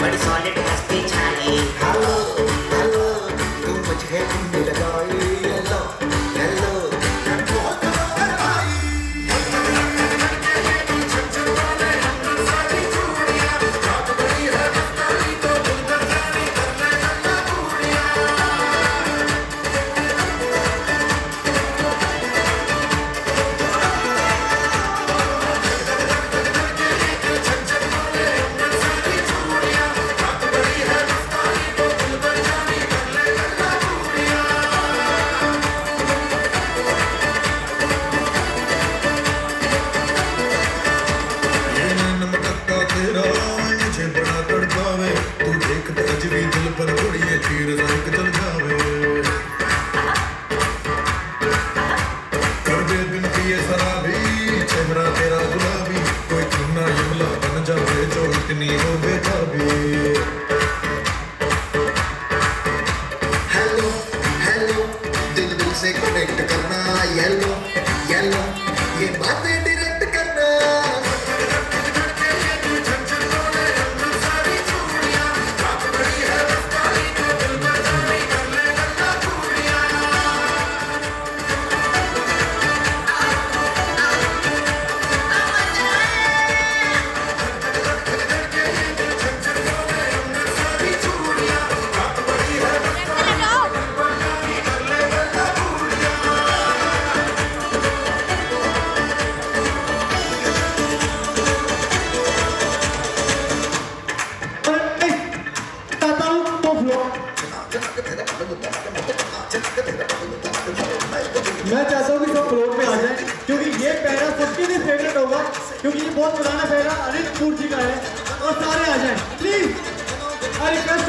but solid दिल पर ये तीर जाके चल जावे कर दे की ये शराबी चेहरा तेरा गुलाबी कोई चुना यमला बन जावे जो इतनी हो बेताबी से कनेक्ट मैं चाहता हूँ कि सब फ्लोर पे आ जाए, क्योंकि ये पहरा सबके लिए फेवरेट होगा, क्योंकि ये बहुत पुराना पहरा अनिल कपूर जी का है, और सारे आ जाए। Please I request